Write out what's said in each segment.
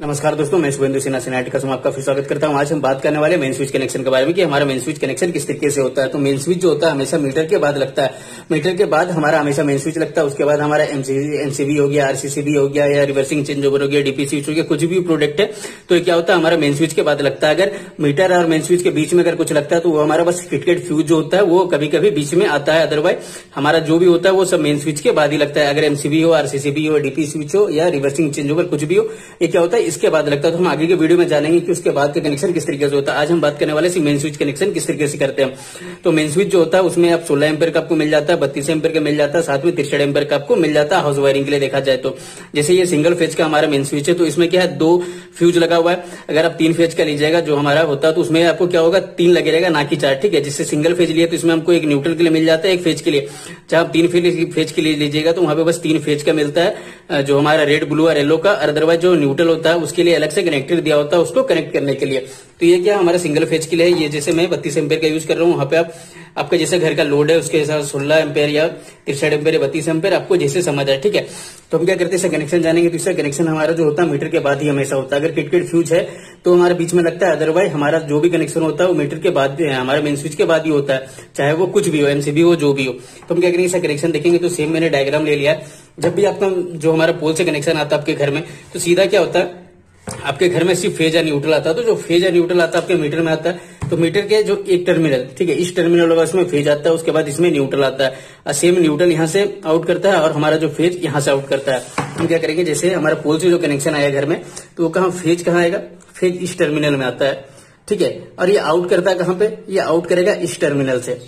नमस्कार दोस्तों, मैं शुभेंदु सिन्हा सिनाटिका में आपका फिर स्वागत करता हूँ। आज हम बात करने वाले मेन स्विच कनेक्शन के बारे में कि हमारा मेन स्विच कनेक्शन किस तरीके से होता है। तो मेन स्विच जो होता है, हमेशा मीटर के बाद लगता है। मीटर के बाद हमारा हमेशा मेन स्विच लगता है। उसके बाद हमारा एमसीबी हो गया आरसीसीबी हो गया या रिवर्सिंग चेंज ओवर हो गया डीपी स्विच हो गया, कुछ भी प्रोडक्ट है तो क्या होता है, हमारा मेन स्विच के बाद लगता है। अगर मीटर और मेन स्विच के बीच में अगर कुछ लगता है तो वो हमारा बस किटकेट फ्यूज जो होता है, वो कभी कभी बीच में आता है। अदरवाइज़ हमारा जो भी होता है, वो सब मेन स्विच के बाद ही लगता है। अगर एमसीबी हो आरसीसीबी हो डीपी स्विच हो या रिवर्सिंग चेंज ओवर कुछ भी हो, ये क्या होता है इसके बाद लगता है तो हम आगे के वीडियो में जानेंगे कि उसके बाद का कनेक्शन किस तरीके से होता है। आज हम बात करने वाले मेन स्विच कनेक्शन किस तरीके से करते हैं। तो मेन स्विच जो होता है, उसमें आप सोलह एम्पर का आपको मिल जाता है, बत्तीस एम्पर का मिल जाता है, साथ में तिरसठ एम्पर का आपको मिल जाता है हाउस वायरिंग के लिए देखा जाए तो। जैसे ये सिंगल फ़ेज़ का हमारा मेन स्विच है तो इसमें क्या है, दो फ्यूज लगा हुआ है। अगर आप तीन फ़ेज़ का लीजिएगा, जो हमारा होता है तो उसमें आपको क्या होगा, तीन लगे रहेगा, ना कि चार, ठीक है। जिससे सिंगल फ़ेज़ लिए तो इसमें हमको एक न्यूट्रल के लिए मिल जाता है, एक फ़ेज़ के लिए। चाहे आप तीन फ़ेज़ के लिए लीजिएगा तो वहाँ पे बस तीन फ़ेज़ का मिलता है, जो हमारा रेड ब्लू और येलो का अदरवाइज़ जो न्यूट्रल होता है उसके लिए अलग से कनेक्टर दिया होता है उसको कनेक्ट करने के लिए। तो ये क्या हमारा सिंगल फ़ेज़ के लिए है? ये जैसे मैं बत्तीस एम्पेयर का यूज़ कर रहा हूँ, वहाँ पे आप, आपका जैसे घर का लोड है, उसके हिसाब से सोलह एम्पेयर या तिरसठ एम्पेयर बत्तीस एम्पेयर आपको जैसे समझ आए, ठीक है? तो हम क्या करते हैं कनेक्शन जानेंगे तो इसका कनेक्शन हमारा जो होता है मीटर के बाद ही हमेशा होता है। अगर किटकिट फ्यूज है तो हमारे बीच में लगता है अदरवाइज़ हमारा जो भी कनेक्शन होता है, वो मीटर के बाद हमारे मेन स्विच के बाद ही होता है, चाहे वो कुछ भी हो एमसीबी हो, जो भी हो। तो हम क्या करेंगे इसका कनेक्शन देखेंगे तो सेम मैंने डायग्राम ले लिया है। जब भी आपका जो हमारा पोल से कनेक्शन आता है आपके घर में तो सीधा क्या होता है आपके घर में सिर्फ़ फ़ेज़ या न्यूट्रल आता है तो जो फ़ेज़ या न्यूट्रल आता है, आपके मीटर में आता है तो मीटर के जो एक टर्मिनल ठीक है, इस टर्मिनल होगा इसमें फ़ेज़ आता है, उसके बाद इसमें न्यूट्रल आता है। और सेम न्यूट्रल यहाँ से आउट करता है और हमारा जो फ़ेज़ यहाँ से आउट करता है। हम क्या करेंगे, जैसे हमारा पोल से जो कनेक्शन आया घर में तो वो कहा, फ़ेज़ कहाँ आएगा? फ़ेज़ इस टर्मिनल में आता है, ठीक है? और ये आउट करता है कहाँ पे? ये आउट करेगा इस टर्मिनल से,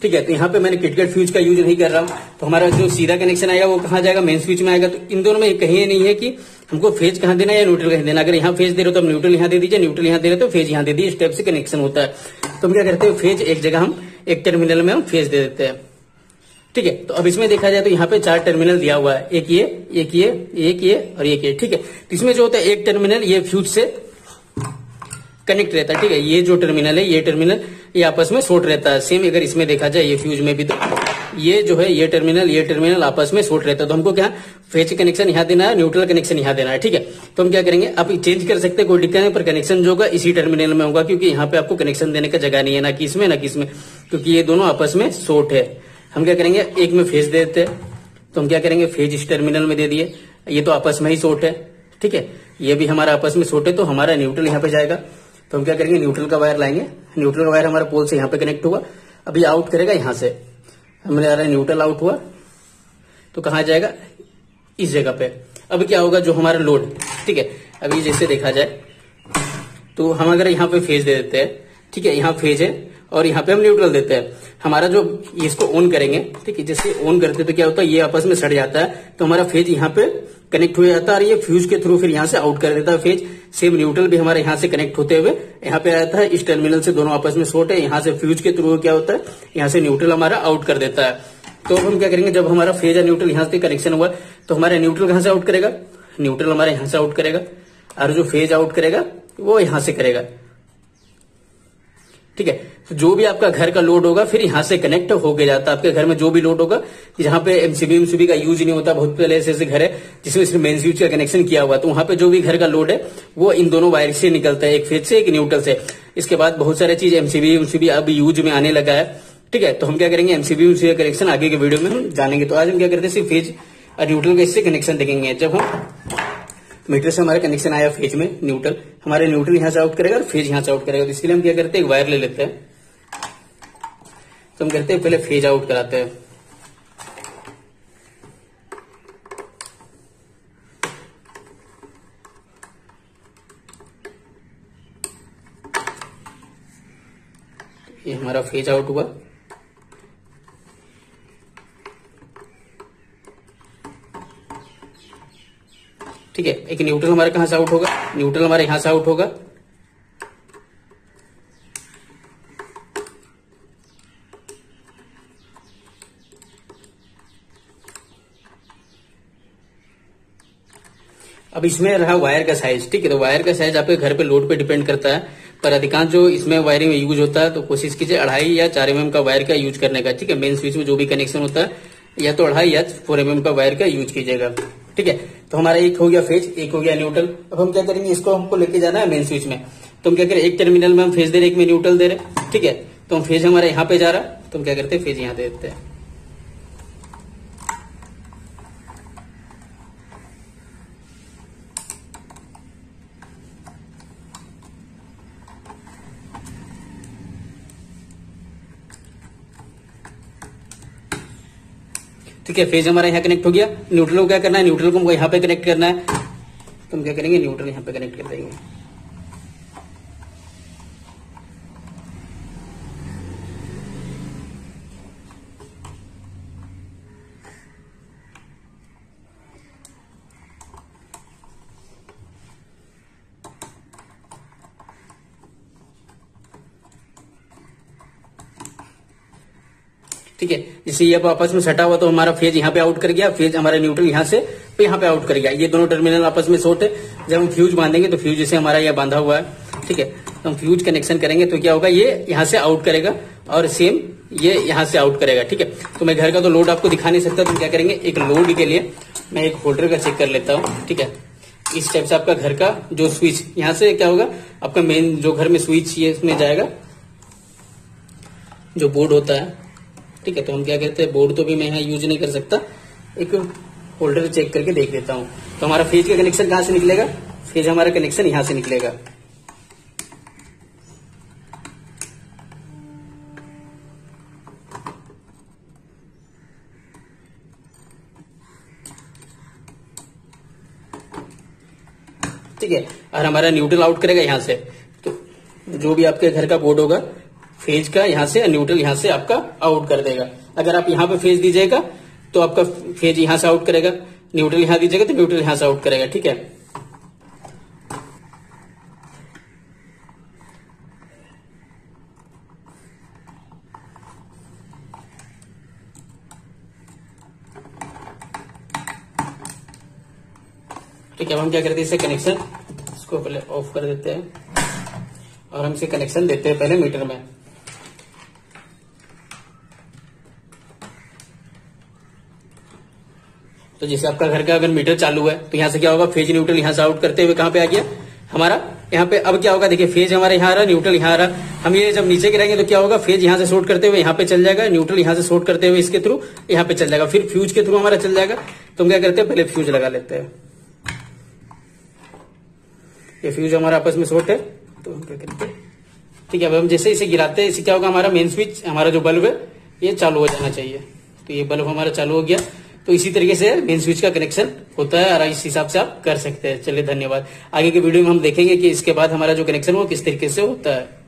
ठीक है? तो यहाँ पे मैंने किटकेट फ्यूज का यूज़ नहीं कर रहा हूँ तो हमारा जो सीधा कनेक्शन आएगा, वो कहाँ जाएगा? मेन स्विच में आएगा। तो इन दोनों में कहीं नहीं है कि हमको फ़ेज़ कहाँ देना या न्यूट्रल कहीं देना अगर यहाँ फ़ेज़ दे रहे हो तो हम न्यूट्रल यहाँ दे दीजिए न्यूट्रल यहाँ दे रहे तो फ़ेज़ यहाँ दे दीजिए स्टेप से कनेक्शन होता है। तो हम क्या करते हैं, फ़ेज़ एक जगह हम एक टर्मिनल में हम फ़ेज़ दे देते हैं। ठीक है तो अब इसमें देखा जाए तो यहाँ पे चार टर्मिनल दिया हुआ है। एक ये एक ये एक ये और एक ये। ठीक है तो इसमें जो होता है, एक टर्मिनल ये फ्यूज से कनेक्ट रहता है। ठीक है, ये जो टर्मिनल है, ये टर्मिनल ये आपस में शॉर्ट रहता है। सेम अगर इसमें देखा जाए, ये फ्यूज में भी तो। ये जो है, ये टर्मिनल ये टर्मिनल आपस में शॉर्ट रहता है। तो हमको क्या फ़ेज़ कनेक्शन यहाँ देना है न्यूट्रल कनेक्शन यहाँ देना है, ठीक है? तो हम क्या करेंगे, आप चेंज कर सकते हैं, कोई दिक्कत नहीं, पर कनेक्शन जो होगा, इसी टर्मिनल में होगा, क्योंकि यहाँ पे आपको कनेक्शन देने का जगह नहीं है, ना कि इसमें ना कि इसमें क्योंकि ये दोनों आपस में शॉर्ट है। हम क्या करेंगे, एक में फ़ेज़ दे देते हैं तो हम क्या करेंगे फ़ेज़ इस टर्मिनल में दे दिए, ये तो आपस में ही शॉर्ट है, ठीक है? ये भी हमारा आपस में शॉर्ट है तो हमारा न्यूट्रल यहाँ पे जाएगा। तो हम क्या करेंगे न्यूट्रल का वायर लाएँगे न्यूट्रल का वायर हमारा पोल से यहाँ पे कनेक्ट हुआ, अभी आउट करेगा यहाँ से। हमने आ रहा है न्यूट्रल आउट हुआ। तो कहा जाएगा? इस जगह पे। अब क्या होगा जो हमारा लोड ठीक है, अभी जैसे देखा जाए तो हम अगर यहाँ पे फ़ेज़ दे देते हैं, ठीक है, यहाँ फ़ेज़ है और यहाँ पे हम न्यूट्रल देते हैं। हमारा जो इसको ऑन करेंगे, ठीक है, जैसे ऑन करते तो क्या होता है, ये आपस में सड़ जाता है तो हमारा फ़ेज़ यहाँ पे कनेक्ट हो जाता है और ये फ्यूज के थ्रू फिर यहाँ से आउट कर देता है फ़ेज़ सेम न्यूट्रल भी हमारे यहाँ से कनेक्ट होते हुए यहाँ पे आता है। इस टर्मिनल से दोनों आपस में शॉर्ट है। यहाँ से फ्यूज के थ्रू क्या होता है? यहाँ से न्यूट्रल हमारा आउट कर देता है। तो हम क्या करेंगे? जब हमारा फ़ेज़ या न्यूट्रल यहाँ से कनेक्शन हुआ तो हमारा न्यूट्रल कहाँ से आउट करेगा? न्यूट्रल हमारे यहाँ से आउट करेगा। और जो फ़ेज़ आउट करेगा, वो यहाँ से करेगा। ठीक है? तो जो भी आपका घर का लोड होगा, फिर यहाँ से कनेक्ट हो गया जाता है। आपके घर में जो भी लोड होगा, जहाँ पे एमसीबी एमसीबी का यूज़ नहीं होता, बहुत पहले ऐसे ऐसे घर है, जिसमें मेन स्विच का कनेक्शन किया हुआ तो वहाँ पे जो भी घर का लोड है, वो इन दोनों वायर से निकलता है, एक फ़ेज़ से, एक न्यूट्रल से। इसके बाद बहुत सारे चीज़ एमसीबी एमसीबी अब यूज़ में आने लगा है। ठीक है? तो हम क्या करेंगे? एमसीबी एमसीबी का कनेक्शन आगे के वीडियो में हम जानेंगे। तो आज हम क्या करते हैं? सिर्फ़ फ़ेज़ और न्यूट्रल का इससे कनेक्शन देखेंगे। जब हम मीटर से हमारा कनेक्शन आया फ़ेज़ में न्यूट्रल हमारे न्यूट्रल यहाँ से आउट करेगा और फ़ेज़ यहाँ से आउट करेगा। तो इसके लिए हम क्या करते हैं वायर ले लेते हैं। तो हम करते हैं, पहले फ़ेज़ आउट कराते हैं। ये हमारा फ़ेज़ आउट हुआ। ठीक है, एक न्यूट्रल हमारा कहाँ से आउट होगा? न्यूट्रल हमारे यहाँ से आउट होगा। अब इसमें रहा वायर का साइज़ ठीक है तो वायर का साइज़ आपके घर पे लोड पे डिपेंड करता है, पर अधिकांश जो इसमें वायरिंग में यूज़ होता है तो कोशिश कीजिए अढ़ाई या चार एमएम का वायर का यूज़ करने का, ठीक है मेन स्विच में जो भी कनेक्शन होता है, या तो अढ़ाई या फोर एमएम का वायर का यूज़ कीजिएगा। ठीक है? तो हमारा एक हो गया फ़ेज़, एक हो गया न्यूट्रल। अब हम क्या करेंगे? इसको हमको लेके जाना है मेन स्विच में। तो हम क्या करें? एक टर्मिनल में हम फ़ेज़ दे रहे एक में न्यूट्रल दे रहे ठीक है? तो हम फ़ेज़ हमारा यहाँ पे जा रहा तो हम क्या करते हैं? फ़ेज़ यहाँ दे देते हैं। ठीक है फ़ेज़ हमारा यहाँ कनेक्ट हो गया। न्यूट्रल को क्या करना है? न्यूट्रल को हमको यहाँ पे कनेक्ट करना है। तो हम क्या करेंगे? न्यूट्रल यहाँ पे कनेक्ट कर देंगे। ठीक है? जैसे ये आपस में सटा हुआ तो हमारा फ़ेज़ यहाँ पे आउट कर गया फ़ेज़ हमारा न्यूट्रल यहाँ से तो यहाँ पे आउट कर गया। ये दोनों टर्मिनल आपस में शॉर्ट है। जब हम फ्यूज बांधेंगे तो फ्यूज जैसे हमारा यह बांधा हुआ है, ठीक है? तो हम फ्यूज कनेक्शन करेंगे तो क्या होगा? ये यहाँ से आउट करेगा और सेम ये यहाँ से आउट करेगा, ठीक है? तो मैं घर का तो लोड आपको दिखा नहीं सकता तो क्या करेंगे? एक लोड के लिए मैं एक होल्डर का चेक कर लेता हूँ, ठीक है? इस टाइप से आपका घर का जो स्विच यहाँ से क्या होगा? आपका मेन जो घर में स्विच ये इसमें जाएगा, जो बोर्ड होता है ठीक है तो हम क्या कहते हैं बोर्ड तो भी मैं यहाँ यूज़ नहीं कर सकता। एक होल्डर चेक करके देख लेता हूँ। तो हमारा फ्रिज का कनेक्शन कहाँ से निकलेगा? फ्रिज हमारा कनेक्शन यहाँ से निकलेगा। ठीक है, और हमारा न्यूट्रल आउट करेगा यहाँ से। तो जो भी आपके घर का बोर्ड होगा फ़ेज़ का यहाँ से, न्यूट्रल यहाँ से आपका आउट कर देगा। अगर आप यहाँ पे फ़ेज़ दीजिएगा तो आपका फ़ेज़ यहाँ से आउट करेगा। न्यूट्रल यहाँ दीजिएगा तो न्यूट्रल यहाँ से आउट करेगा, ठीक है? ठीक है, अब हम क्या करते हैं, इसे कनेक्शन इसको पहले ऑफ़ कर देते हैं। और हम इसे कनेक्शन देते हैं पहले मीटर में। तो जैसे आपका घर का अगर मीटर चालू है तो यहाँ से क्या होगा? फ़ेज़ न्यूट्रल यहाँ से आउट करते हुए कहाँ पे आ गया? हमारा यहाँ पे। अब क्या होगा? देखिए, फ़ेज़ हमारा यहाँ आ रहा, न्यूट्रल यहाँ आ रहा। हम ये जब नीचे गिराएँगे तो क्या होगा? फ़ेज़ यहाँ से शॉर्ट करते हुए यहाँ पे चल जाएगा, न्यूट्रल यहाँ से शॉर्ट करते हुए इसके थ्रू यहाँ पे चल जाएगा। फिर फ्यूज के थ्रू हमारा चल जाएगा। तो हम क्या करते हैं? पहले फ्यूज लगा लेते हैं। ये फ्यूज हमारा आपस में शॉर्ट है। तो हम क्या करते हैं? ठीक है, अब हम जैसे इसे गिराते हैं इसे क्या होगा? हमारा मेन स्विच हमारा जो बल्ब है, ये चालू हो जाना चाहिए। तो ये बल्ब हमारा चालू हो गया। तो इसी तरीके से मेन स्विच का कनेक्शन होता है और इस हिसाब से आप कर सकते हैं। चलिए धन्यवाद। आगे के वीडियो में हम देखेंगे कि इसके बाद हमारा जो कनेक्शन वो किस तरीके से होता है।